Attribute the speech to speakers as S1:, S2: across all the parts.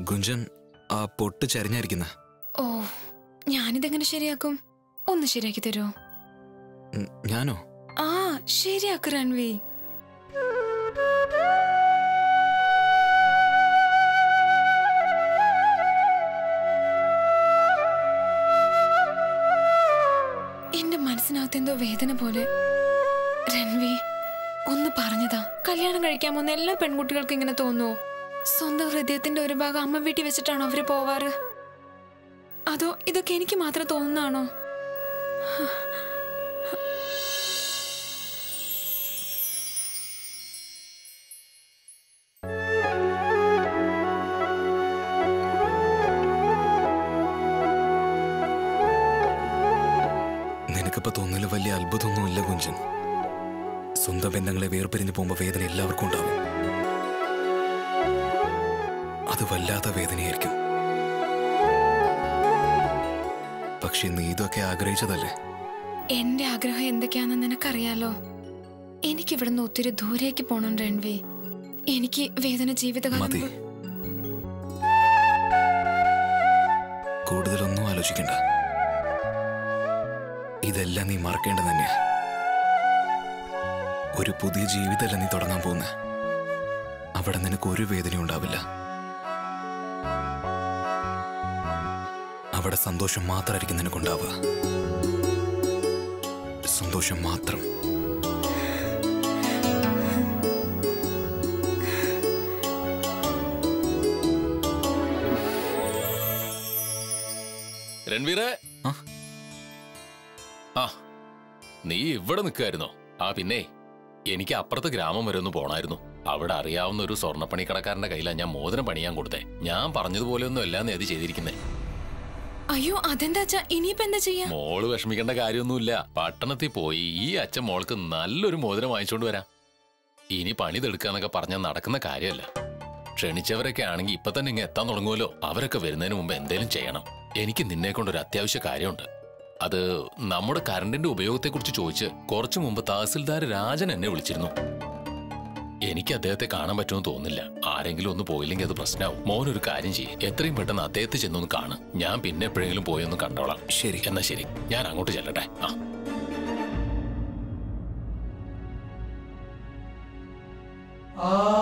S1: ഗുഞ്ചൻ ആ പൊട്ട് ചരിഞ്ഞായിരിക്കുന്ന.
S2: ഓ ഞാനിതെങ്ങനെ ശരിയാക്കും? ഒന്ന് ശരിയാക്കി തരുമോ
S1: ഞാനോ?
S2: ആ ശരിയാക്ക് രൺവി. എന്റെ മനസ്സിനകത്ത് എന്തോ വേദന പോലെ. രൺവി ഒന്ന് പറഞ്ഞതാ. കല്യാണം കഴിക്കാമെന്ന് എല്ലാ പെൺകുട്ടികൾക്കും ഇങ്ങനെ തോന്നുവോ? സ്വന്തം ഹൃദയത്തിന്റെ ഒരു ഭാഗം അമ്മ വീട്ടിൽ വെച്ചിട്ടാണോ അവർ പോവാറ്? അതോ ഇതൊക്കെ എനിക്ക് മാത്രം തോന്നുന്നതാണോ?
S1: തോന്നൽ വലിയ അത്ഭുതമൊന്നുമില്ല കുഞ്ചൻ. സ്വന്തം ബന്ധങ്ങളെ വേർപിരിഞ്ഞു പോകുമ്പോൾ വേദന എല്ലാവർക്കും ഉണ്ടാവും. അത് വല്ലാത്ത വേദനയായിരിക്കും. പക്ഷെ നീ ഇതൊക്കെ ആഗ്രഹിച്ചതല്ലേ?
S2: എന്റെ ആഗ്രഹം എന്തൊക്കെയാണെന്ന് നിനക്കറിയാലോ? എനിക്ക് ഇവിടുന്ന് ഒത്തിരി ദൂരേക്ക് പോണം രൺവി. എനിക്ക് വേദന ജീവിതകാലം
S1: മതി. കൂടുതലൊന്നും ആലോചിക്കണ്ട. ഇതെല്ലാം നീ മറക്കേണ്ടത് തന്നെയാ. ഒരു പുതിയ ജീവിതമല്ല നീ തുടങ്ങാൻ പോകുന്ന? അവിടെ നിനക്ക് ഒരു വേദനയും ഉണ്ടാവില്ല. അവിടെ സന്തോഷം മാത്രമായിരിക്കും നിനക്കുണ്ടാവുക സന്തോഷം മാത്രം.
S3: രൺവീറെ?
S1: ആ?
S3: നീ ഇവിടെ നിൽക്കായിരുന്നോ ആ പിന്നെ. എനിക്ക് അപ്പുറത്ത് ഗ്രാമം വരെ ഒന്ന് പോണായിരുന്നു. അവിടെ അറിയാവുന്ന ഒരു സ്വർണപ്പണി കടക്കാരന്റെ കയ്യിലാണ് ഞാൻ മോതിരം പണിയാൻ കൊടുത്തേ. ഞാൻ പറഞ്ഞതുപോലെ ഒന്നും അല്ല നീ അത് ചെയ്തിരിക്കുന്നേ.
S2: അയ്യോ അതെന്താച്ചാ ഇനിയിപ്പോ എന്താ ചെയ്യാ?
S3: മോൾ വിഷമിക്കേണ്ട കാര്യമൊന്നുമില്ല. പട്ടണത്തിൽ പോയി ഈ അച്ഛൻ മോൾക്ക് നല്ലൊരു മോതിരം വാങ്ങിച്ചോണ്ട് വരാം. ഇനി പണിതെടുക്കാന്നൊക്കെ പറഞ്ഞാൽ നടക്കുന്ന കാര്യമല്ല. ക്ഷണിച്ചവരൊക്കെ ആണെങ്കിൽ ഇപ്പൊ തന്നെ ഇങ്ങ് എത്താൻ തുടങ്ങുമല്ലോ. അവരൊക്കെ വരുന്നതിന് മുമ്പ് എന്തേലും ചെയ്യണം. എനിക്ക് നിന്നെ കൊണ്ട് ഒരു അത്യാവശ്യ കാര്യമുണ്ട്. അത് നമ്മുടെ കറണ്ടിന്റെ ഉപയോഗത്തെക്കുറിച്ച് ചോദിച്ച് കുറച്ചു മുമ്പ് തഹസിൽദാർ രാജൻ എന്നെ വിളിച്ചിരുന്നു. എനിക്ക് അദ്ദേഹത്തെ കാണാൻ പറ്റുമെന്ന് തോന്നുന്നില്ല. ആരെങ്കിലും ഒന്ന് പോയില്ലെങ്കിൽ അത് പ്രശ്നമാവും. മോൻ ഒരു കാര്യം ചെയ്യും. എത്രയും പെട്ടെന്ന് അദ്ദേഹത്തെ ചെന്നൊന്ന് കാണും. ഞാൻ പിന്നെ എപ്പോഴെങ്കിലും പോയൊന്ന് കണ്ടോളാം.
S1: ശരി.
S3: എന്നാ ശരി. ഞാൻ അങ്ങോട്ട് ചെല്ലട്ടെ. ആ.
S4: അതെ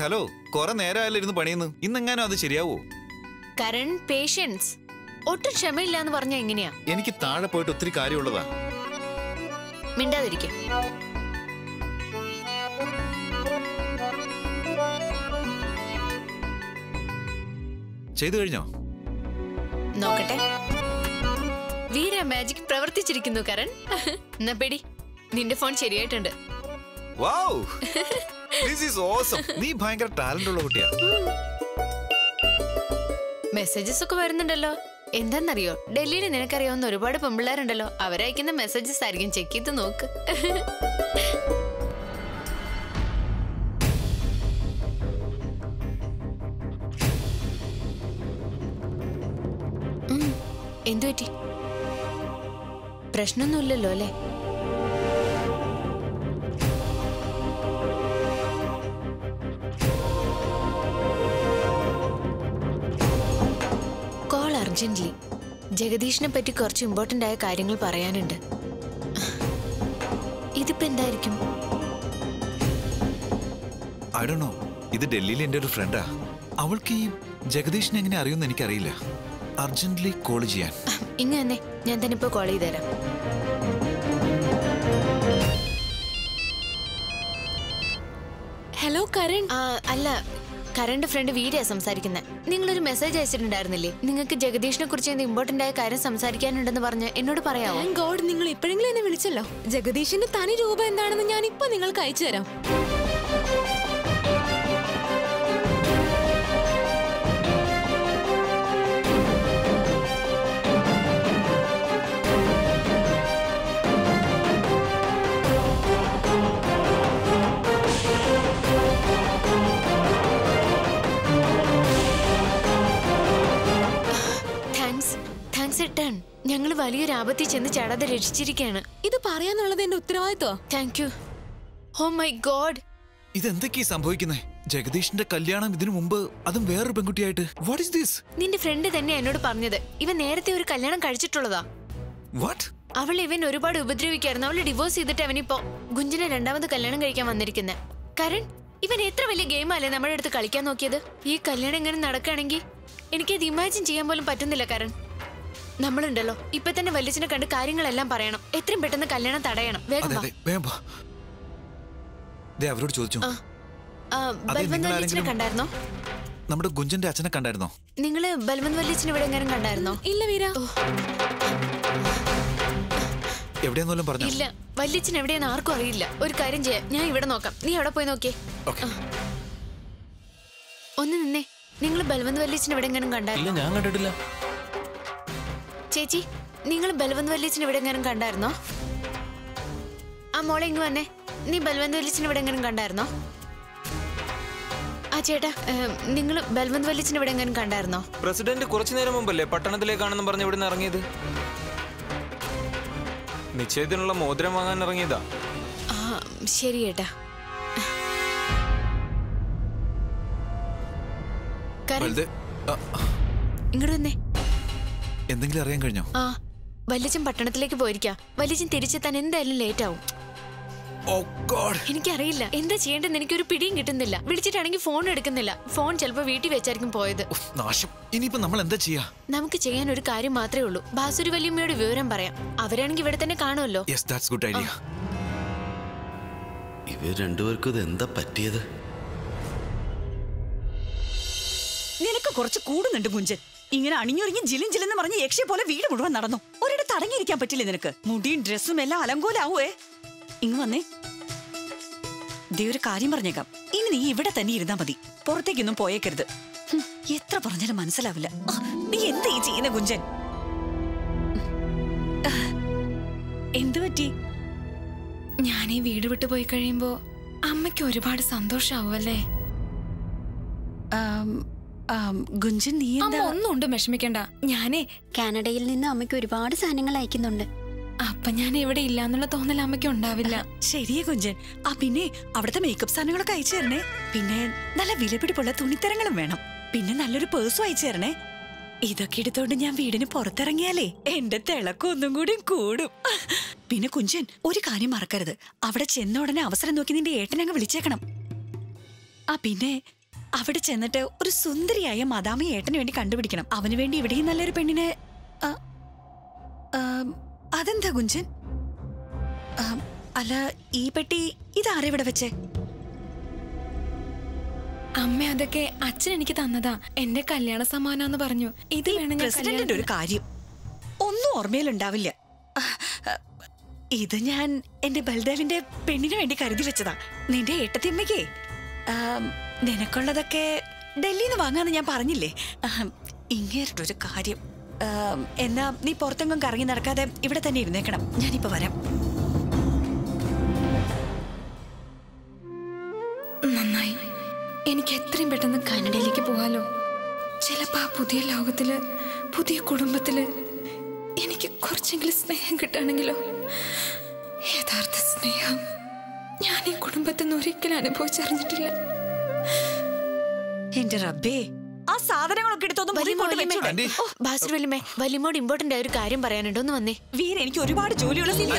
S4: ഹലോ കുറെ നേരമായാലും ഇരുന്ന് പണിയുന്നു. ഇന്നെങ്ങാനും അത് ശരിയാവോ?
S5: കരൺ പേഷ്യൻസ് ഒട്ടും ക്ഷമയില്ല എന്ന് പറഞ്ഞ എങ്ങനെയാ?
S4: എനിക്ക് താഴെ പോയിട്ട് ഒത്തിരി കാര്യമുള്ളതാ.
S5: മിണ്ടാതിരിക്കും.
S4: ചെയ്തു കഴിഞ്ഞോ?
S5: നോക്കട്ടെ. വീര മാജിക് പ്രവർത്തിച്ചിരിക്കുന്നു കരൺ. എന്നാ പേടി നിന്റെ ഫോൺ ശരിയായിട്ടുണ്ട്.
S4: വൗ! ദിസ് ഈസ് ഓസം നീ ഭയങ്കര ടാലന്റ് ഉള്ള കുട്ടിയാ.
S5: മെസ്സേജസ് ഒക്കെ വരുന്നുണ്ടല്ലോ. എന്താന്നറിയോ? ഡൽഹിയിൽ നിനക്കറിയാവുന്ന ഒരുപാട് പെമ്പിള്ളേരുണ്ടല്ലോ. അവരയക്കുന്ന മെസ്സേജസ് ആയിരിക്കും. ചെക്ക് ചെയ്ത് നോക്ക്. എന്തു പറ്റി? പ്രശ്നമൊന്നുമില്ലല്ലോ അല്ലേ? അർജന്റ്ലി ജഗദീഷിനെ പറ്റി കുറച്ച് ഇമ്പോർട്ടന്റ് ആയ കാര്യങ്ങൾ പറയാനുണ്ട്. ഇതിപ്പോ എന്തായിരിക്കും?
S4: ഐ ഡോ നോ ഇത് ഡൽഹിയിലെ എന്റെ ഒരു ഫ്രണ്ടാ അവൾക്ക് ഈ ജഗദീഷിനെ എങ്ങനെ അറിയുമെന്ന് എനിക്കറിയില്ല. അർജന്റ്ലി കോൾ ചെയ്യാൻ.
S5: ഇങ്ങ തന്നെ. ഞാൻ തന്നെ ഇപ്പോൾ കോൾ ചെയ്ത് തരാം.
S2: ഹലോ കരൺ
S5: ആ, അല്ല കരണ്ട് ഫ്രണ്ട് വീരയാ സംസാരിക്കുന്നത് നിങ്ങളൊരു മെസ്സേജ് അയച്ചിട്ടുണ്ടായിരുന്നില്ലേ? നിങ്ങൾക്ക് ജഗദീഷിനെ കുറിച്ച് എന്ത് ഇമ്പോർട്ടന്റ് ആയ കാര്യം സംസാരിക്കാനുണ്ടെന്ന് പറഞ്ഞ് എന്നോട്
S2: പറയാമോ ഗോഡ് നിങ്ങൾ ഇപ്പോഴെങ്കിലും എന്നെ വിളിച്ചല്ലോ. ജഗദീഷിന്റെ തനി രൂപം എന്താണെന്ന് ഞാൻ ഇപ്പൊ നിങ്ങൾക്ക് അയച്ചു തരാം
S5: ആപത്തിൽ ചെന്ന് ചാടാതെ രക്ഷിച്ചിരിക്കുകയാണ്
S2: ഇത് പറയാന്നുള്ളത് എന്റെ ഉത്തരവാദിത്വ.
S5: Thank you oh my god
S4: ഇതെന്തൊക്കെയാ സംഭവിക്കുന്നേ? ജഗദീഷിന്റെ കല്യാണം ഇതിനു മുമ്പ് അതും വേറൊരു പെൺകുട്ടിയായിട്ട്. വാട്ട് ഇസ് ദിസ്
S5: നിന്റെ ഫ്രണ്ട് തന്നെ എന്നോട് പറഞ്ഞത്. ഇവൻ നേരത്തെ ഒരു കല്യാണം കഴിച്ചിട്ടുള്ളതാ.
S4: വാട്ട്
S5: അവൾ ഇവൻ ഒരുപാട് ഉപദ്രവിക്കായിരുന്നു. അവൾ ഡിവോഴ്സ് ചെയ്തിട്ട് അവനിപ്പോ ഗുഞ്ചിനെ രണ്ടാമത് കല്യാണം കഴിക്കാൻ വന്നിരിക്കുന്നത് കരൺ ഇവൻ എത്ര വലിയ ഗെയിമല്ലേ നമ്മുടെ അടുത്ത് കളിക്കാൻ നോക്കിയത്? ഈ കല്യാണം ഇങ്ങനെ നടക്കുകയാണെങ്കിൽ എനിക്കത് ഇമാജിൻ ചെയ്യാൻ പോലും പറ്റുന്നില്ല കരൺ. നമ്മളുണ്ടല്ലോ. ഇപ്പൊ തന്നെ വല്യച്ഛനെ കണ്ട് കാര്യങ്ങളെല്ലാം പറയണം. എത്രയും പെട്ടെന്ന് കല്യാണം തടയണം. വേഗം വാ.
S4: ദേ അവരോട് ചോദിച്ചു?
S5: ആ, ആ,
S4: അതെ,
S5: ബൽവന്ത് വല്യച്ഛനെ
S4: ആരെങ്കിലും-
S5: കണ്ടായിരുന്നോ?
S4: നമ്മുടെ ഗുഞ്ചന്റെ അച്ഛനെ കണ്ടായിരുന്നോ?
S5: നിങ്ങൾ ബൽവന്ത് വല്യച്ഛനെ ഇവിടെ എങ്ങനെ കണ്ടായിരുന്നോ?
S2: ഇല്ല വീര.
S4: എവിടെയെന്നോലും പറഞ്ഞു?
S5: ഇല്ല വല്യച്ഛൻ എവിടെയെന്ന് ആർക്കും അറിയില്ല. ഒരു കാര്യം ചെയ്യാം. ഞാൻ ഇവിടെ നോക്കാം. നീ അവിടെ പോയി നോക്കിയേ.
S4: ഓക്കെ.
S5: ഒന്ന് നിന്നേ. നിങ്ങൾ ബൽവന്ത് വല്യച്ഛൻ എവിടെ എങ്ങനെ കണ്ടായിരുന്നു?
S3: ഇല്ല ഞാൻ കണ്ടിട്ടില്ല.
S5: ചേച്ചി നിങ്ങൾ ബൽവന്ത് വല്യച്ഛൻ ഇവിടെ എങ്ങനെ കണ്ടായിരുന്നോ? ആ മോളെ ഇങ്ങ് വന്നെ. നീ ബൽവന്ത് വല്യച്ഛൻ ഇവിടെ എങ്ങനെ കണ്ടായിരുന്നോ? ആ ചേട്ടാ നിങ്ങൾ ബൽവന്ത് വല്യച്ഛൻ ഇവിടെ എങ്ങനെ കണ്ടായിരുന്നോ?
S6: പ്രസിഡന്റ് കുറച്ചു നേരം മുമ്പല്ലേ പട്ടണത്തിലേക്കാണെന്ന് പറഞ്ഞ് ഇവിടെ നിന്ന് ഇറങ്ങിയത്? നിശ്ചയത്തിനുള്ള മോതിരം വാങ്ങാൻ ഇറങ്ങിയതാ.
S5: ആ ശരി ചേട്ടാ. ഇങ്ങോട്ട് വന്നേ.
S4: എന്തെങ്കിലും അറിയാൻ കഴിഞ്ഞോ?
S5: ആ വല്യച്ഛൻ പട്ടണത്തിലേക്ക് പോയിരിക്കാ. വല്യച്ഛൻ തിരിച്ചെത്താൻ എന്തായാലും ലേറ്റ് ആവും
S4: ഓ ഗോഡ്.
S5: എനിക്കറിയില്ല. എന്താ ചെയ്യേണ്ടെന്ന് എനിക്കൊരു പിടിയും കിട്ടുന്നില്ല. വിളിച്ചിട്ടാണെങ്കിൽ ഫോൺ എടുക്കുന്നില്ല. ഫോൺ ചിലപ്പോ വീട്ടിൽ വെച്ചായിരിക്കും പോയത്.
S4: നാശം. ഇനിയിപ്പോ നമ്മൾ എന്താ ചെയ്യാ?
S5: നമുക്ക് ചെയ്യാൻ ഒരു കാര്യം മാത്രമേ ഉള്ളൂ. ബാസുരി വല്യമ്മയോട് വിവരം പറയാം. അവരാണെങ്കിൽ ഇവിടെ തന്നെ കാണുമല്ലോ.
S4: യെസ് ദാറ്റ്സ് ഗുഡ് ഐഡിയ
S7: ഇവർ രണ്ടുപേർക്കും ഇത് എന്താ പറ്റിയത്?
S8: നിനക്ക് കുറച്ച് കൂടുന്നുണ്ട് കുഞ്ചൻ ഇങ്ങനെ അണിഞ്ഞൊരുങ്ങി ജിലും ജിലെന്ന് പറഞ്ഞ് യക്ഷയെ പോലെ വീട് മുഴുവൻ നടന്നു. ഒരിടത്ത് അടങ്ങിയിരിക്കാൻ പറ്റില്ല നിനക്ക്? മുടിയും ഡ്രസ്സും എല്ലാം അലങ്കോലാവേ ഇങ് വന്നേ. ദേ ഒരു കാര്യം പറഞ്ഞേക്കാം. ഇനി നീ ഇവിടെ തന്നെ ഇരുന്നാ മതി. പുറത്തേക്കൊന്നും പോയേക്കരുത്. എത്ര പറഞ്ഞാലും മനസ്സിലാവില്ല. നീ എന്താ ഈ ചെയ്യുന്ന കുഞ്ചൻ എന്തു പറ്റി?
S2: ഞാൻ ഈ വീട് വിട്ടു പോയി കഴിയുമ്പോ അമ്മയ്ക്ക് ഒരുപാട് സന്തോഷാവുമല്ലേ
S8: ഗുഞ്ചൻ നീ എന്താ
S2: ഒന്നും ഉണ്ട് വിഷമിക്കണ്ട. ഞാനേ
S9: കാനഡയിൽ നിന്ന് അമ്മയ്ക്ക് ഒരുപാട് സാധനങ്ങൾ അയക്കുന്നുണ്ട്.
S2: അപ്പൊ ഞാൻ ഇവിടെ ഇല്ലാന്നുള്ള തോന്നൽ അമ്മയ്ക്ക് ഉണ്ടാവില്ല.
S8: ശരിയേ കുഞ്ചൻ ആ പിന്നെ അവിടുത്തെ മേക്കപ്പ് സാധനങ്ങളൊക്കെ അയച്ചു തരണേ. പിന്നെ നല്ല വിലപിടിപ്പുള്ള തുണിത്തരങ്ങളും വേണം. പിന്നെ നല്ലൊരു പേഴ്സും അയച്ചു തരണേ. ഇതൊക്കെ എടുത്തോണ്ട് ഞാൻ വീടിന് പുറത്തിറങ്ങിയാലേ എന്റെ തിളക്കം ഒന്നും കൂടി കൂടും. പിന്നെ കുഞ്ചൻ ഒരു കാര്യം മറക്കരുത്. അവിടെ ചെന്ന ഉടനെ അവസരം നോക്കി നിന്റെ ഏട്ടനങ്ങ് വിളിച്ചേക്കണം. ആ പിന്നെ അവിടെ ചെന്നിട്ട് ഒരു സുന്ദരിയായ മദാമി ഏട്ടന് വേണ്ടി കണ്ടുപിടിക്കണം. അവന് വേണ്ടി ഇവിടെയും നല്ലൊരു പെണ്ണിനെ അതെന്താ ഗുഞ്ചൻ? അല്ല ഈ പെട്ടി ഇതാരെ ഇവിടെ വെച്ചേ?
S2: അമ്മ അതൊക്കെ അച്ഛൻ എനിക്ക് തന്നതാ. എന്റെ കല്യാണ സമ്മാനാന്ന് പറഞ്ഞു. ഇത്
S8: പ്രസിഡന്റിന്റെ ഒരു കാര്യം. ഒന്നും ഓർമ്മയിലുണ്ടാവില്ല. ഇത് ഞാൻ എന്റെ ബൽദേവിന്റെ പെണ്ണിന് വേണ്ടി കരുതി വെച്ചതാ. നിന്റെ ഏട്ടത്തിയമ്മയ്ക്കേ. നിനക്കുള്ളതൊക്കെ ഡൽഹിയിൽ നിന്ന് വാങ്ങാന്ന് ഞാൻ പറഞ്ഞില്ലേ? ഇങ്ങേരുടെ ഒരു കാര്യം. എന്നാ നീ പുറത്തെങ്ങും കറങ്ങി നടക്കാതെ ഇവിടെ തന്നെ ഇരുന്നേക്കണം. ഞാനിപ്പോ വരാം.
S2: നന്നായി. എനിക്ക് എത്രയും പെട്ടെന്ന് കാനഡയിലേക്ക് പോകാലോ. ചിലപ്പോ ആ പുതിയ ലോകത്തിൽ പുതിയ കുടുംബത്തിൽ എനിക്ക് കുറച്ചെങ്കിലും സ്നേഹം കിട്ടുകയാണെങ്കിലോ യഥാർത്ഥ സ്നേഹം ഞാൻ ഈ കുടുംബത്തിൽ നിന്ന് ഒരിക്കലും അനുഭവിച്ചറിഞ്ഞിട്ടില്ല.
S8: എന്റെ റബ്ബേ ആ സാധനങ്ങളൊക്കെ എടുത്തൊന്നും
S5: ബാസുരി വല്യമ്മോട് ഇമ്പോർട്ടന്റ് ആയ ഒരു കാര്യം പറയാനുണ്ട് ഒന്ന് വന്നേ.
S8: വീര എനിക്ക് ഒരുപാട് ജോലിയുള്ള
S5: ഇല്ല,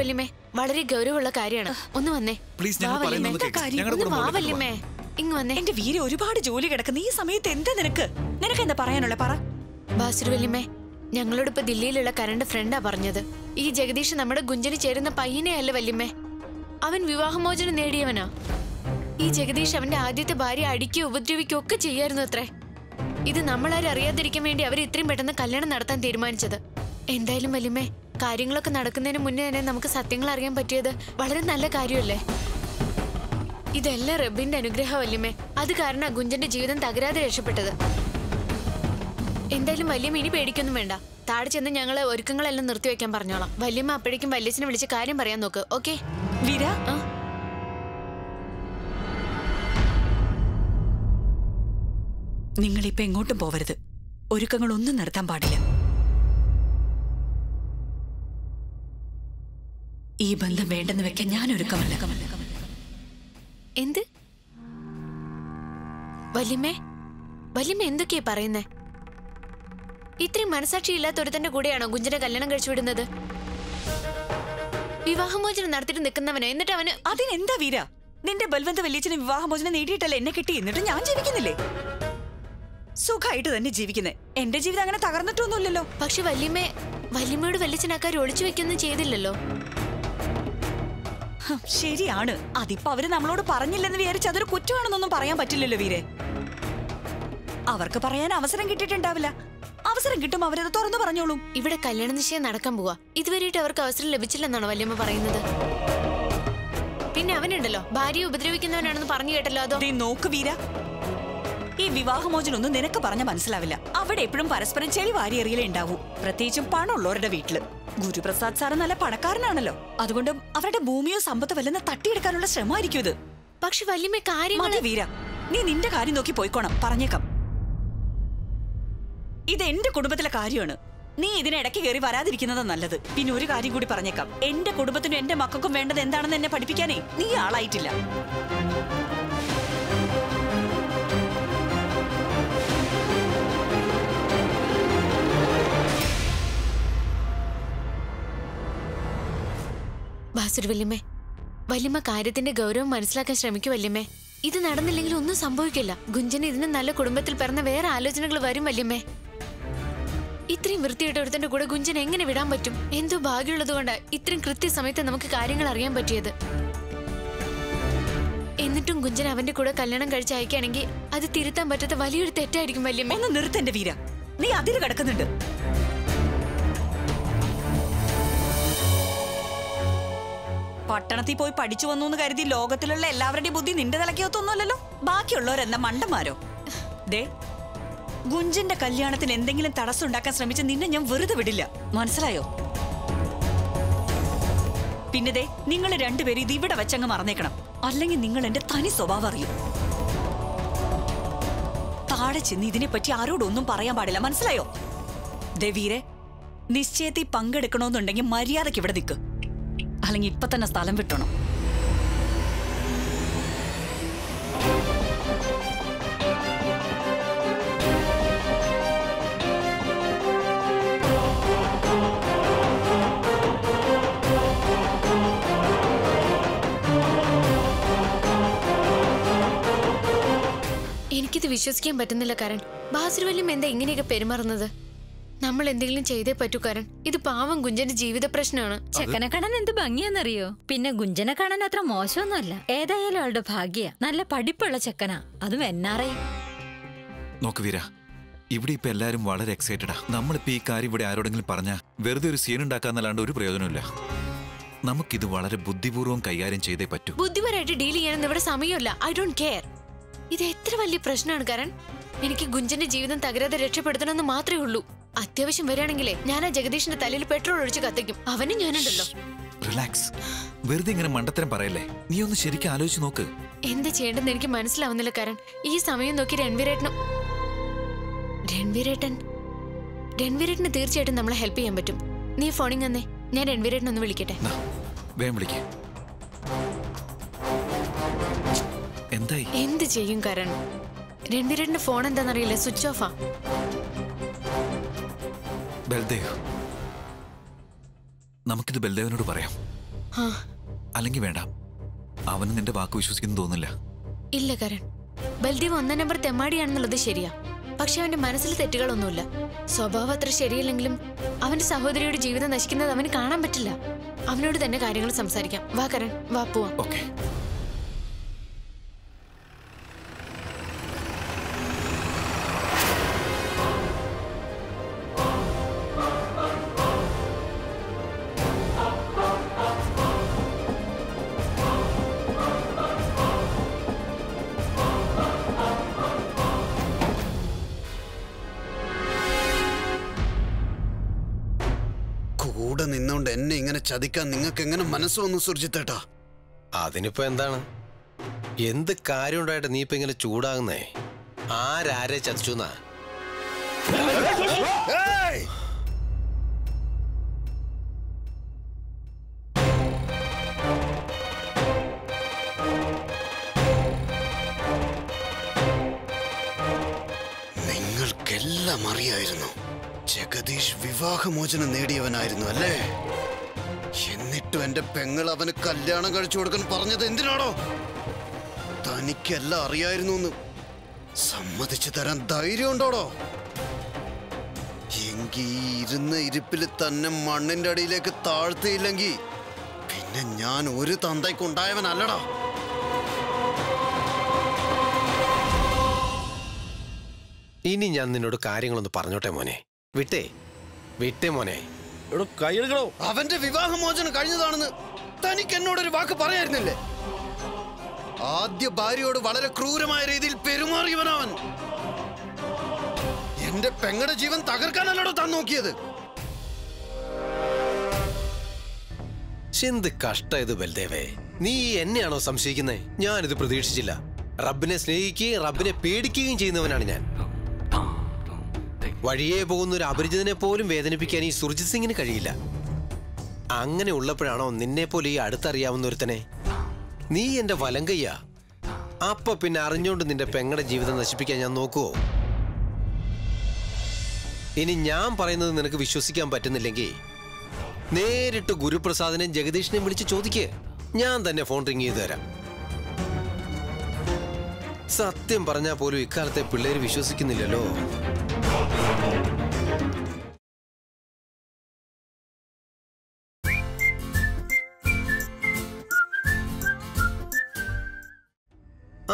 S5: വല്യമേ. വളരെ ഗൗരവമുള്ള കാര്യമാണ്. ഒന്ന് വന്നേ. വാ, വല്യമ്മേ.
S4: പറയുന്നത്
S8: കേൾക്ക്.
S4: ഞങ്ങളുടെ
S5: ഒന്ന് വാ
S4: കുടുംബം
S5: വല്യമ്മേ ഇങ്ങ് വന്നേ.
S8: എന്റെ വീര ഒരുപാട് ജോലി കിടക്കുന്ന. ഈ സമയത്ത് എന്താ നിനക്ക്? നിനക്ക് എന്താ പറയാനുള്ള? പറ.
S5: ബാസുരി വല്യമേ ഞങ്ങളോട് ഇപ്പൊ ദില്ലിയിലുള്ള കരണ്ട് ഫ്രണ്ടാ പറഞ്ഞത്. ഈ ജഗദീഷ് നമ്മുടെ ഗുഞ്ചലി ചേരുന്ന പയ്യനെയല്ല വല്യമ്മേ അവൻ വിവാഹമോചനം നേടിയവനാ. ഈ ജഗദീഷ് അവന്റെ ആദ്യത്തെ ഭാര്യ അടിക്കുകയോ ഉപദ്രവിക്കുകയോ ഒക്കെ ചെയ്യായിരുന്നു അത്രേ. ഇത് നമ്മളാരും അറിയാതിരിക്കാൻ വേണ്ടി അവർ ഇത്രയും പെട്ടെന്ന് കല്യാണം നടത്താൻ തീരുമാനിച്ചത്. എന്തായാലും വലിയമേ കാര്യങ്ങളൊക്കെ നടക്കുന്നതിന് മുന്നേ തന്നെ നമുക്ക് സത്യങ്ങൾ അറിയാൻ പറ്റിയത് വളരെ നല്ല കാര്യമല്ലേ? ഇതെല്ലാം റബ്ബിന്റെ അനുഗ്രഹം വല്യമ്മേ. അത് കാരണം ഗുഞ്ചന്റെ ജീവിതം തകരാതെ രക്ഷപ്പെട്ടത്. എന്തായാലും വല്യമ്മ ഇനി പേടിക്കൊന്നും വേണ്ട. താഴെ ചെന്ന് ഞങ്ങൾ ഒരുക്കങ്ങളെല്ലാം നിർത്തിവെക്കാൻ പറഞ്ഞോളാം. വല്യമ്മ അപ്പോഴേക്കും വല്യച്ഛനെ വിളിച്ച് കാര്യം പറയാൻ നോക്ക്. ഓക്കെ?
S8: വിരാ?
S5: ആ.
S8: നിങ്ങൾ ഇപ്പൊ എങ്ങോട്ടും പോവരുത്. ഒരുക്കങ്ങളൊന്നും നടത്താൻ പാടില്ല. ഈ ബന്ധം വേണ്ടെന്ന് വെക്കാൻ ഞാൻ ഒരുക്കമല്ല
S5: എന്ത്? വല്യമ്മേ? വല്യമ്മ എന്തൊക്കെയാ പറയുന്നേ? ഇത്രയും മനസാക്ഷി ഇല്ലാത്തൊരുത്തന്റെ കൂടെയാണോ ഗുഞ്ചിനെ കല്യാണം കഴിച്ചു വിടുന്നത്? വിവാഹമോചനം നടത്തിട്ട് നിൽക്കുന്നവന്? എന്നിട്ട് അവന്
S8: അതിനെന്താ വീര? നിന്റെ ബൽവന്ത വലിയച്ഛന് വിവാഹമോചനം നേടിയിട്ടല്ലേ എന്നെ കിട്ടി? എന്നിട്ട് ഞാൻ ജീവിക്കുന്നില്ലേ? സുഖമായിട്ട് തന്നെ ജീവിക്കുന്നത് എന്റെ ജീവിതം അങ്ങനെ തകർന്നിട്ടൊന്നുമില്ലല്ലോ.
S5: പക്ഷെ വല്യമ്മേ വല്യമ്മയോട് വല്യച്ഛനാക്കാർ ഒളിച്ചു വെക്കൊന്നും ചെയ്തില്ലല്ലോ.
S8: ഹ്, ശരിയാണ്. അതിപ്പോ അവർ നമ്മളോട് പറഞ്ഞില്ലെന്ന് വിചാരിച്ച് അതൊരു കുറ്റമാണെന്നൊന്നും പറയാൻ പറ്റില്ലല്ലോ വീരെ. അവർക്ക് പറയാൻ അവസരം കിട്ടിയിട്ടുണ്ടാവില്ല. അവസരം കിട്ടും അവരത് തുറന്നു പറഞ്ഞോളും.
S5: ഇവിടെ കല്യാണ നിശ്ചയം നടക്കാൻ പോവാ. ഇതുവരെയായിട്ട് അവർക്ക് അവസരം ലഭിച്ചില്ലെന്നാണ് വല്യമ്മ പറയുന്നത്? പിന്നെ അവനുണ്ടല്ലോ. ഭാര്യയെ ഉപദ്രവിക്കുന്നവനാണെന്ന് പറഞ്ഞു കേട്ടല്ലോ അതോ?
S8: ദേ നോക്ക് വീര. വിവാഹമോചനൊന്നും നിനക്ക് പറഞ്ഞ മനസ്സിലാവില്ല. അവിടെ എപ്പോഴും പരസ്പരം ചെളി വാരിയെറിയലേ ഉണ്ടാവൂ. പ്രത്യേകിച്ചും പണമുള്ളവരുടെ വീട്ടിൽ. ഗുരുപ്രസാദ് സാറ് നല്ല പണക്കാരനാണല്ലോ. അതുകൊണ്ട് അവരുടെ ഭൂമിയോ സമ്പത്തോ വല്ലെന്ന് തട്ടിയെടുക്കാനുള്ള ശ്രമമായിരിക്കും ഇത്.
S5: പക്ഷെ വല്യമ്മ കാര്യങ്ങൾ
S8: വീര. നീ നിന്റെ കാര്യം നോക്കി പോയിക്കോണം. പറഞ്ഞേക്കാം. ഇത് എന്റെ കുടുംബത്തിലെ കാര്യമാണ്. നീ ഇതിനിടയ്ക്ക് കയറി വരാതിരിക്കുന്നത് നല്ലത്. പിന്നെ ഒരു കാര്യം കൂടി പറഞ്ഞേക്കാം. എന്റെ കുടുംബത്തിനും എന്റെ മക്കൾക്കും വേണ്ടത് എന്താണെന്ന് എന്നെ പഠിപ്പിക്കാനേ നീ ആളായിട്ടില്ല.
S5: ബാസുരു വല്യമ്മേ. വല്യമ്മ കാര്യത്തിന്റെ ഗൗരവം മനസ്സിലാക്കാൻ ശ്രമിക്കും വല്യമ്മേ. ഇത് നടന്നില്ലെങ്കിൽ ഒന്നും സംഭവിക്കില്ല. ഗുഞ്ചന് ഇതിന് നല്ല കുടുംബത്തിൽ പിറന്ന വേറെ ആലോചനകൾ വരും വല്യമ്മേ. ഇത്രയും വൃത്തിയായിട്ട് ഒരുത്തന്റെ കൂടെ ഗുഞ്ചൻ എങ്ങനെ വിടാൻ പറ്റും? എന്തോ ഭാഗ്യമുള്ളത് കൊണ്ട് ഇത്രയും കൃത്യസമയത്ത് നമുക്ക് കാര്യങ്ങൾ അറിയാൻ പറ്റിയത്. എന്നിട്ടും ഗുഞ്ചൻ അവന്റെ കൂടെ കല്യാണം കഴിച്ച് അയക്കുകയാണെങ്കിൽ അത് തിരുത്താൻ പറ്റാത്ത വലിയൊരു തെറ്റായിരിക്കും വല്യമ്മേ.
S8: ഒന്ന് നിർത്തന്റെ വീര. നീ അതിൽ കിടക്കുന്നുണ്ട്. പട്ടണത്തിൽ പോയി പഠിച്ചു വന്നു എന്ന് കരുതി ലോകത്തിലുള്ള എല്ലാവരുടെയും ബുദ്ധി നിന്റെ തലക്കകത്തൊന്നുമല്ലല്ലോ ബാക്കിയുള്ളവരെന്താ മണ്ടന്മാരോ? ദേ ഗുഞ്ചന്റെ കല്യാണത്തിന് എന്തെങ്കിലും തടസ്സം ഉണ്ടാക്കാൻ ശ്രമിച്ച നിന്നെ ഞാൻ വെറുതെ വിടില്ല. മനസ്സിലായോ? പിന്നെ ദേ നിങ്ങൾ രണ്ടുപേരും ഇത് ഇവിടെ വെച്ചങ്ങ് മറന്നേക്കണം. അല്ലെങ്കിൽ നിങ്ങൾ എന്റെ തനി സ്വഭാവം അറിയും. താഴെ ചെന്ന് ഇതിനെപ്പറ്റി ആരോടൊന്നും പറയാൻ പാടില്ല. മനസ്സിലായോ? ദേവീരെ നിശ്ചയത്തിൽ പങ്കെടുക്കണമെന്നുണ്ടെങ്കിൽ മര്യാദയ്ക്ക് ഇവിടെ നിൽക്ക്. അല്ലെങ്കിൽ ഇപ്പൊ തന്നെ സ്ഥലം വിട്ടണം.
S5: എനിക്കിത് വിശ്വസിക്കാൻ പറ്റുന്നില്ല കരൺ. ബാസുരവല്യം എന്താ ഇങ്ങനെയൊക്കെ പെരുമാറുന്നത്? നമ്മൾ എന്തെങ്കിലും ചെയ്തേ പറ്റൂ കരൺ. ഇത് പാവം ഗുഞ്ചന്റെ ജീവിത പ്രശ്നമാണ്.
S10: ചെക്കനെ കാണാൻ എന്ത് ഭംഗിയാന്നറിയോ പിന്നെ ഗുഞ്ചനെ കാണാൻ അത്ര മോശമൊന്നുമല്ല. ഏതായാലും അവളുടെ ഭാഗ്യ. നല്ല പഠിപ്പുള്ള ചെക്കനാ. അതും എന്നാറേ
S4: നോക്ക് വീര ഇവിടെ ഇപ്പൊ എല്ലാരും വളരെ എക്സൈറ്റഡാ നമ്മളിപ്പോ ഈ കാര്യം ഇവിടെ ആരോടെങ്കിലും പറഞ്ഞാ വെറുതെ ഒരു സീൻ ഉണ്ടാക്കാന്നല്ലാണ്ട് ഒരു പ്രയോജനമില്ല നമുക്കിത് വളരെ ബുദ്ധിപൂർവം കൈകാര്യം ചെയ്തേ പറ്റൂ.
S5: ബുദ്ധിപരമായിട്ട് ഡീൽ ചെയ്യാനൊന്നും ഇവിടെ സമയമില്ല. ഐ ഡോണ്ട് കെയർ ഇത് എത്ര വലിയ പ്രശ്നമാണ് കരൺ? എനിക്ക് ഗുഞ്ചന്റെ ജീവിതം തകരാതെ രക്ഷപ്പെടുത്തണമെന്ന് മാത്രമേ ഉള്ളൂ. അത്യാവശ്യം വരികയാണെങ്കിലേ ഞാൻ ആ ജഗദീഷിന്റെ തലയിൽ പെട്രോൾ ഒഴിച്ച് കത്തിക്കും. അവനും ഞാനുണ്ടല്ലോ.
S4: റിലാക്സ് വെറുതെ ഇങ്ങനെ മണ്ടത്തരം പറയല്ലേ? നീ ഒന്ന് ശരിക്കും ആലോചിച്ച് നോക്ക്.
S5: എന്താ ചെയ്യേണ്ടെന്ന് എനിക്ക് മനസ്സിലാവുന്നില്ല കരൺ. ഈ സമയം നോക്കി രൺവീരേട്ടനും രൺവീരേട്ടൻ? രൺവീരേട്ടന് തീർച്ചയായിട്ടും നമ്മളെ ഹെൽപ്പ് ചെയ്യാൻ പറ്റും. നീ ഫോണിങ് തന്നെ. ഞാൻ രൺവീരേട്ടൻ ഒന്ന് വിളിക്കട്ടെ.
S4: വേഗം വിളിക്ക. എന്തായി?
S5: എന്ത് ചെയ്യും കരൺ? രൺവീരേട്ടന്റെ ഫോൺ എന്താണെന്നറിയില്ല? സ്വിച്ച് ഓഫാ.
S4: ബൽദേവ്. നമുക്കിത് ബൽദേവിനോട് പറയാം. അല്ലെങ്കിൽ വേണ്ട. അവന് നിന്റെ വാക്ക് വിശ്വസിക്കുന്നു തോന്നില്ല
S5: ഇല്ല കരൺ. ബൽദേവ് ഒന്നാം നമ്പർ തെമ്മാടിയാണെന്നുള്ളത് ശരിയാ. പക്ഷെ അവന്റെ മനസ്സിൽ തെറ്റുകളൊന്നുമില്ല. സ്വഭാവം അത്ര ശരിയില്ലെങ്കിലും അവന്റെ സഹോദരിയുടെ ജീവിതം നശിക്കുന്നത് അവന് കാണാൻ പറ്റില്ല. അവനോട് തന്നെ കാര്യങ്ങൾ സംസാരിക്കാം. വാ കരൺ. വാ പോവാം.
S7: ചതിക്കാൻ നിങ്ങൾക്ക് എങ്ങനെ മനസ്സ് വന്നു സുർജിത്തേട്ടാ?
S11: അതിനിപ്പോ എന്താണ്? എന്ത് കാര്യമുണ്ടായിട്ട് നീ ഇപ്പൊ ഇങ്ങനെ ചൂടാകുന്നേ? ആരാരെ ചതിച്ചു
S7: നിങ്ങൾക്കെല്ലാം അറിയായിരുന്നു. ജഗദീഷ് വിവാഹമോചനം നേടിയവനായിരുന്നു അല്ലേ? എന്നിട്ടും എന്റെ പെങ്ങൾ അവന് കല്യാണം കഴിച്ചു കൊടുക്കാൻ പറഞ്ഞത് എന്തിനാണോ? തനിക്കെല്ലാം അറിയായിരുന്നു എന്ന് സമ്മതിച്ചു തരാൻ ധൈര്യം ഉണ്ടോടോ? എങ്കി ഇരുന്ന ഇരിപ്പിൽ തന്നെ മണ്ണിന്റെ അടിയിലേക്ക് താഴ്ത്തിയില്ലെങ്കിൽ പിന്നെ ഞാൻ ഒരു തന്തയ്ക്കുണ്ടായവനല്ലടാ
S11: ഇനി ഞാൻ നിന്നോട് കാര്യങ്ങളൊന്ന് പറഞ്ഞോട്ടെ മോനെ. വിട്ടേ. വിട്ടേ മോനെ.
S7: കൈയെടുക്കണോ അവന്റെ വിവാഹമോചനം കഴിഞ്ഞതാണെന്ന് തനിക്ക് എന്നോടൊരു വാക്ക് പറയായിരുന്നില്ലേ? ആദ്യ ഭാര്യയോട് വളരെ ക്രൂരമായ രീതിയിൽ പെരുമാറിയവനവൻ. എന്റെ പെങ്ങളുടെ ജീവൻ തകർക്കാനല്ലോ താൻ നോക്കിയത്.
S11: എന്ത് കഷ്ട ഇത് ബൽദേവേ. നീ എന്നെയാണോ സംശയിക്കുന്നത് ഞാനിത് പ്രതീക്ഷിച്ചില്ല. റബ്ബിനെ സ്നേഹിക്കുകയും റബ്ബിനെ പേടിക്കുകയും ചെയ്യുന്നവനാണ് ഞാൻ. വഴിയെ പോകുന്ന ഒരു അപരിചിതനെ പോലും വേദനിപ്പിക്കാൻ ഈ സുർജിത് സിംഗിന് കഴിയില്ല. അങ്ങനെ ഉള്ളപ്പോഴാണോ നിന്നെ പോലെ ഈ അടുത്തറിയാവുന്ന ഒരുത്തനെ? നീ എന്റെ വലങ്കയ്യ. അപ്പൊ പിന്നെ അറിഞ്ഞുകൊണ്ട് നിന്റെ പെങ്ങളുടെ ജീവിതം നശിപ്പിക്കാൻ ഞാൻ നോക്കുവോ? ഇനി ഞാൻ പറയുന്നത് നിനക്ക് വിശ്വസിക്കാൻ പറ്റുന്നില്ലെങ്കിൽ നേരിട്ട് ഗുരുപ്രസാദിനെയും ജഗദീഷിനെയും വിളിച്ച് ചോദിക്കേ. ഞാൻ തന്നെ ഫോൺ റിങ് ചെയ്തു തരാം. സത്യം പറഞ്ഞാൽ പോലും ഇക്കാലത്തെ പിള്ളേർ വിശ്വസിക്കുന്നില്ലല്ലോ.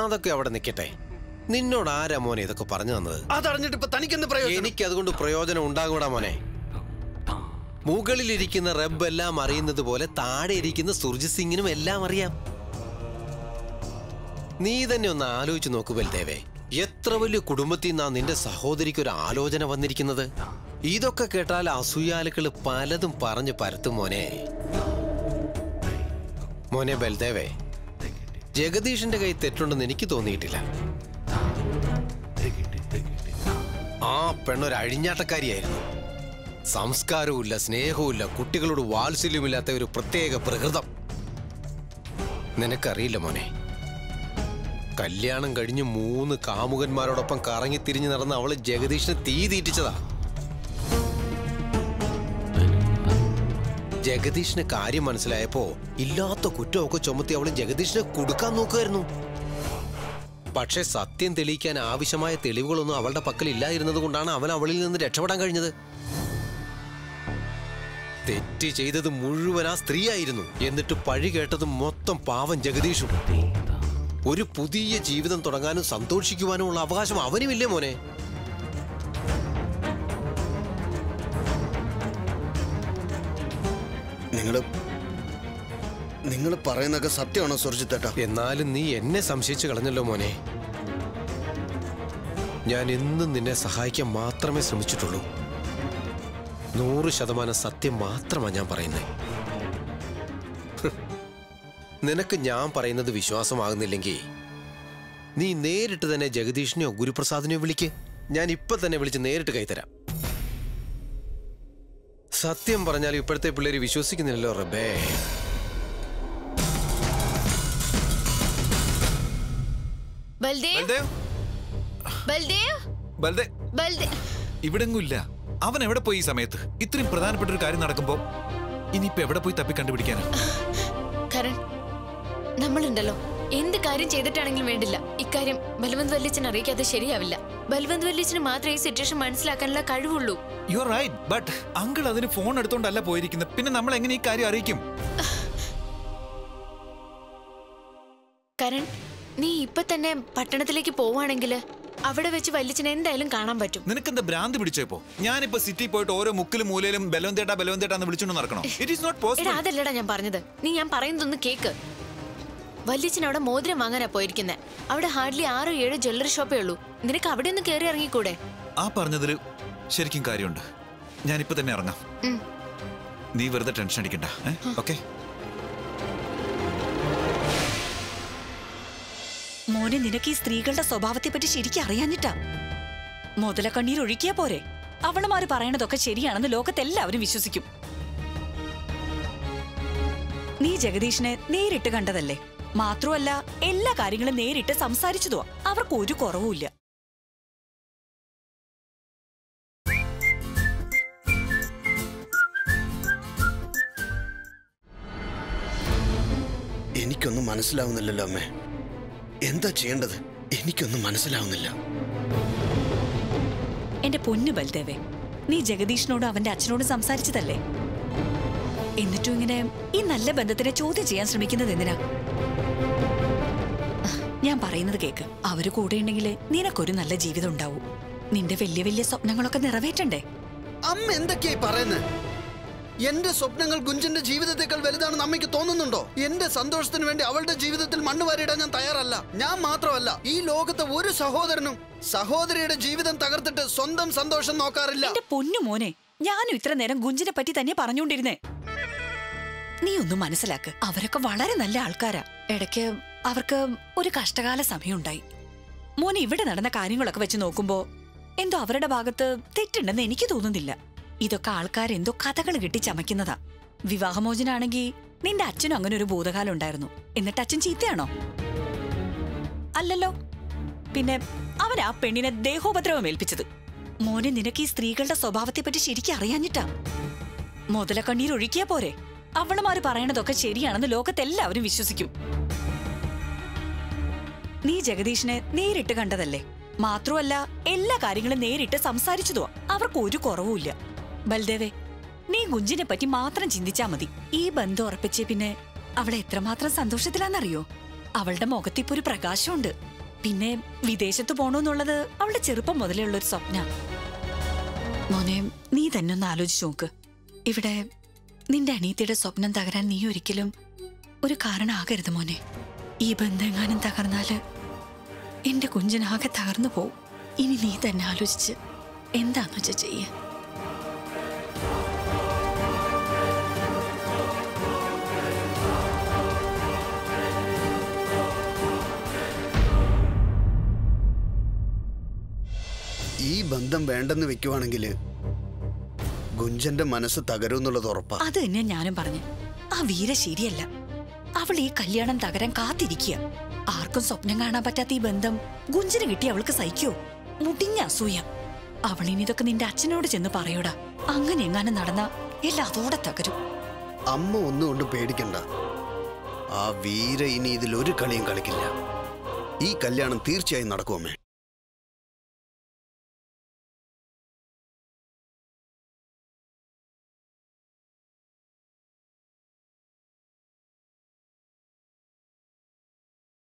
S11: അതൊക്കെ അവിടെ നിൽക്കട്ടെ നിന്നോട് ആരാ മോനെ ഇതൊക്കെ പറഞ്ഞു തന്നത്?
S7: അതറിഞ്ഞിട്ട് ഇപ്പൊ തനിക്കെന്ത് പ്രയോജനം?
S11: എനിക്ക് അതുകൊണ്ട് പ്രയോജനം ഉണ്ടാകൂടാ മോനെ. മുകളിലിരിക്കുന്ന റബ്ബ് എല്ലാം അറിയുന്നത് പോലെ താഴെ ഇരിക്കുന്ന സുർജിത് സിംഗിനും എല്ലാം അറിയാം. നീ തന്നെ ഒന്ന് ആലോചിച്ച് നോക്കു ബൽദേവേ. എത്ര വലിയ കുടുംബത്തിൽ നിന്നാ നിന്റെ സഹോദരിക്ക് ഒരു ആലോചന വന്നിരിക്കുന്നത്? ഇതൊക്കെ കേട്ടാൽ അസൂയാലുക്കൾ പലതും പറഞ്ഞു പരത്തും മോനെ. മോനെ ബൽദേവേ ജഗദീഷിന്റെ കൈ തെറ്റുണ്ടെന്ന് എനിക്ക് തോന്നിയിട്ടില്ല. ആ പെണ്ണൊരു അഴിഞ്ഞാട്ടക്കാരിയായിരുന്നു. സംസ്കാരവുമില്ല സ്നേഹവുമില്ല കുട്ടികളോട് വാത്സല്യമില്ലാത്ത ഒരു പ്രത്യേക പ്രകൃതം. നിനക്കറിയില്ല മോനെ കല്യാണം കഴിഞ്ഞ് മൂന്ന് കാമുകന്മാരോടൊപ്പം കറങ്ങി തിരിഞ്ഞു നടന്ന അവൾ ജഗദീഷിനെ തീ തീറ്റിച്ചതാ. ജഗദീഷിന് കാര്യം മനസ്സിലായപ്പോ ഇല്ലാത്ത കുറ്റമൊക്കെ ചുമത്തി അവൾ ജഗദീഷിനെ കൊടുക്കാൻ നോക്കുമായിരുന്നു പക്ഷെ സത്യം തെളിയിക്കാൻ ആവശ്യമായ തെളിവുകളൊന്നും അവളുടെ പക്കൽ ഇല്ലായിരുന്നത് കൊണ്ടാണ് അവൻ അവളിൽ നിന്ന് രക്ഷപ്പെടാൻ കഴിഞ്ഞത്. തെറ്റ് ചെയ്തത് മുഴുവൻ ആ സ്ത്രീയായിരുന്നു. എന്നിട്ട് പഴി കേട്ടത് മൊത്തം പാവം ജഗദീഷും. ഒരു പുതിയ ജീവിതം തുടങ്ങാനും സന്തോഷിക്കുവാനും ഉള്ള അവകാശം അവനുമില്ലേ മോനെ?
S7: നിങ്ങൾ നിങ്ങൾ പറയുന്നൊക്കെ സത്യമാണോ സുർജിത്തേട്ടാ?
S11: എന്നാലും നീ എന്നെ സംശയിച്ചു കളഞ്ഞല്ലോ മോനെ. ഞാൻ എന്നും നിന്നെ സഹായിക്കാൻ മാത്രമേ ശ്രമിച്ചിട്ടുള്ളൂ. നൂറ് ശതമാനം സത്യം മാത്രമാണ് ഞാൻ പറയുന്നത് നിനക്ക് ഞാൻ പറയുന്നത് വിശ്വാസമാകുന്നില്ലെങ്കിൽ നീ നേരിട്ട് തന്നെ ജഗദീഷിനെയോ ഗുരുപ്രസാദിനെയോ വിളിക്ക്. ഞാൻ ഇപ്പൊ തന്നെ വിളിച്ച് നേരിട്ട് കൈത്തരാം സത്യം പറഞ്ഞാൽ ഇപ്പോഴത്തെ പിള്ളേര് വിശ്വസിക്കുന്നില്ലല്ലോ റബേ
S5: ബൽദേവ്? ബൽദേവ്?
S4: ബൽദേ
S5: ബൽദേവ്
S4: ഇവിടെങ്ങും ഇല്ല അവൻ എവിടെ പോയി ഈ സമയത്ത്? ഇത്രയും പ്രധാനപ്പെട്ട ഒരു കാര്യം നടക്കുമ്പോ ഇനിയിപ്പോ എവിടെ പോയി തപ്പി കണ്ടുപിടിക്കാനാ?
S5: കരൺ നമ്മളുണ്ടല്ലോ. എന്ത് കാര്യം ചെയ്തിട്ടാണെങ്കിലും വേണ്ടില്ല. ഇക്കാര്യം ബൽവന്ത് വല്യച്ചൻ അറിയിക്കാതെ ശരിയാവില്ല. ബൽവന്ത് വല്യച്ചന് മാത്രമേ ഈ സിറ്റുവേഷൻ മനസ്സിലാക്കാനുള്ള കഴിവുള്ളൂ.
S4: You are right but uncle അതിന് ഫോൺ എടുത്തോണ്ടല്ല പോയിരിക്കുന്നത്. പിന്നെ നമ്മൾ എങ്ങനെ ഈ കാര്യം അറിയിക്കും?
S5: കരൺ നീ ഇപ്പൊ തന്നെ പട്ടണത്തിലേക്ക് പോവാണെങ്കിൽ അവിടെ വെച്ച് വല്യച്ചനെ എന്തായാലും കാണാൻ പറ്റും.
S4: നിനക്ക് എന്താ ഭ്രാന്ത് പിടിച്ചപ്പോ ഞാനിപ്പോ സിറ്റി പോയിട്ട് ഓരോ മുക്കിലും മൂലയിലും ബലവന്തേട്ടാ ബലവും എന്ന് വിളിച്ചോണ്ട് നടക്കണോ? ഇറ്റ് ഈസ് നോട്ട് പോസിബിൾ
S5: അതല്ലടാ ഞാൻ പറഞ്ഞത്. നീ ഞാൻ പറയുന്നതൊന്ന് കേക്ക്. വല്യച്ഛൻ അവിടെ മോതിരം വാങ്ങാനാ പോയിരിക്കുന്നത് അവിടെ ഹാർഡ്ലി ആറോ ഏഴോ ജ്വല്ലറി ഷോപ്പേ ഉള്ളൂ. നിനക്ക് അവിടെ ഒന്ന് കയറി ഇറങ്ങിക്കൂടെ?
S4: ആ പറഞ്ഞതിൽ ശരിക്കും കാര്യമുണ്ട്. ഞാനിപ്പോ തന്നെ ഇറങ്ങാം. നീ വെറുതെ ടെൻഷൻ അടിക്കണ്ട ഓക്കെ?
S8: മോനെ നിനക്ക് ഈ സ്ത്രീകളുടെ സ്വഭാവത്തെ പറ്റി ശരിക്കും അറിയാഞ്ഞിട്ടാ? മുതല കണ്ണീർ ഒഴുക്കിയാ പോരെ? അവളുമാര് പറയണതൊക്കെ ശരിയാണെന്ന് ലോകത്തെല്ലാവരും വിശ്വസിക്കും. നീ ജഗദീഷിനെ നേരിട്ട് കണ്ടതല്ലേ? മാത്രമല്ല എല്ലാ കാര്യങ്ങളും നേരിട്ട് സംസാരിച്ചതുവാ. അവർക്ക് ഒരു കുറവുമില്ല.
S7: എനിക്കൊന്നും മനസ്സിലാവുന്നില്ലല്ലോ അമ്മേ. എന്താ ചെയ്യേണ്ടത്? എനിക്കൊന്നും മനസ്സിലാവുന്നില്ല.
S8: എന്റെ പൊന്നു ബൽദേവേ നീ ജഗദീഷിനോട് അവന്റെ അച്ഛനോട് സംസാരിച്ചതല്ലേ? എന്നിട്ടും ഇങ്ങനെ ഈ നല്ല ബന്ധത്തിനെ ചോദ്യം ചെയ്യാൻ ശ്രമിക്കുന്നത് എന്തിനാ? ഞാൻ പറയുന്നത് കേക്ക്. അവർ കൂടെ ഉണ്ടെങ്കിൽ നിനക്കൊരു നല്ല ജീവിതം ഉണ്ടാവും. നിന്റെ വലിയ വലിയ സ്വപ്നങ്ങളൊക്കെ നിറവേറ്റണ്ടേ?
S7: അമ്മ എന്തൊക്കെയായി പറയുന്നത് എന്റെ സ്വപ്നങ്ങൾ ഗുഞ്ചന്റെ ജീവിതത്തെക്കാൾ വലുതാണെന്ന് അമ്മയ്ക്ക് തോന്നുന്നുണ്ടോ? എന്റെ സന്തോഷത്തിന് വേണ്ടി അവളുടെ ജീവിതത്തിൽ മണ്ണ് വാരിയിടാൻ ഞാൻ തയ്യാറല്ല. ഞാൻ മാത്രമല്ല ഈ ലോകത്തെ ഒരു സഹോദരനും സഹോദരിയുടെ ജീവിതം തകർത്തിട്ട് സ്വന്തം സന്തോഷം നോക്കാറില്ല.
S8: എന്റെ പൊന്നു മോനെ ഞാനും ഇത്ര നേരം ഗുഞ്ചിനെ പറ്റി തന്നെ പറഞ്ഞുകൊണ്ടിരുന്നേ. നീ ഒന്നും മനസ്സിലാക്ക് അവരൊക്കെ വളരെ നല്ല ആൾക്കാരാ. ഇടയ്ക്ക് അവർക്ക് ഒരു കഷ്ടകാല സമയമുണ്ടായി. മോനെ ഇവിടെ നടന്ന കാര്യങ്ങളൊക്കെ വെച്ച് നോക്കുമ്പോ എന്തോ അവരുടെ ഭാഗത്ത് തെറ്റുണ്ടെന്ന് എനിക്ക് തോന്നുന്നില്ല. ഇതൊക്കെ ആൾക്കാരെന്തോ കഥകൾ കിട്ടി ചമയ്ക്കുന്നതാ വിവാഹമോചനാണെങ്കിൽ നിന്റെ അച്ഛനും അങ്ങനെ ഒരു ഭൂതകാലം ഉണ്ടായിരുന്നു. എന്നിട്ട് അച്ഛൻ ചീത്തയാണോ? അല്ലല്ലോ. പിന്നെ അവൻ ആ പെണ്ണിനെ ദേഹോപദ്രവം ഏൽപ്പിച്ചത്. മോനെ നിനക്ക് ഈ സ്ത്രീകളുടെ സ്വഭാവത്തെ പറ്റി ശരിക്കും അറിയാഞ്ഞിട്ടാ? മുതലക്കണ്ണീർ ഒഴുക്കിയാ പോരെ. അവളുമാർ പറയണതൊക്കെ ശരിയാണെന്ന് ലോകത്തെല്ലാവരും വിശ്വസിക്കും. നീ ജഗദീഷിനെ നേരിട്ട് കണ്ടതല്ലേ? മാത്രമല്ല എല്ലാ കാര്യങ്ങളും നേരിട്ട് സംസാരിച്ചതുവാ. അവർക്ക് ഒരു കുറവുമില്ല. ബൽദേവേ നീ ഗുഞ്ചിനെ പറ്റി മാത്രം ചിന്തിച്ചാ മതി. ഈ ബന്ധം ഉറപ്പിച്ചേ പിന്നെ അവളെ എത്രമാത്രം സന്തോഷത്തിലാന്നറിയോ അവളുടെ മുഖത്തിപ്പോ ഒരു പ്രകാശമുണ്ട്. പിന്നെ വിദേശത്ത് പോണോന്നുള്ളത് അവളുടെ ചെറുപ്പം മുതലേ ഉള്ള ഒരു സ്വപ്ന. മോനെ നീ തന്നെ ഒന്ന് ആലോചിച്ചു നോക്ക്. ഇവിടെ നിന്റെ അനീതിയുടെ സ്വപ്നം തകരാൻ നീ ഒരിക്കലും ഒരു കാരണമാകരുത് മോനെ. ഈ ബന്ധം എങ്ങാനും തകർന്നാൽ എന്റെ കുഞ്ഞിനാകെ തകർന്നു പോവും. ഇനി നീ തന്നെ ആലോചിച്ച് എന്താന്ന് വെച്ചാ ചെയ്യ.
S7: ഈ ബന്ധം വേണ്ടെന്ന് വെക്കുവാണെങ്കിൽ ഗുഞ്ചന്റെ മനസ്സ് തകരുമെന്നുള്ളത് ഉറപ്പാ.
S8: അത് തന്നെ ഞാനും പറഞ്ഞു. ആ വീര ശരിയല്ല. അവൾ ഈ കല്യാണം തകരാൻ കാത്തിരിക്കുക ആർക്കും സ്വപ്നം കാണാൻ പറ്റാത്ത ഈ ബന്ധം ഗുഞ്ചിന് കിട്ടി അവൾക്ക് സഹിക്കോ? മുടിഞ്ഞ അസൂയ. അവളിനി ഇതൊക്കെ നിന്റെ അച്ഛനോട് ചെന്ന് പറയൂടാ. അങ്ങനെ എങ്ങാനും നടന്ന എല്ലാം അതോടെ തകരും.
S7: അമ്മ ഒന്നുകൊണ്ട് പേടിക്കണ്ട. ആ വീര ഇനി ഇതിൽ ഒരു കളിയും കളിക്കില്ല. ഈ കല്യാണം തീർച്ചയായും നടക്കുമേ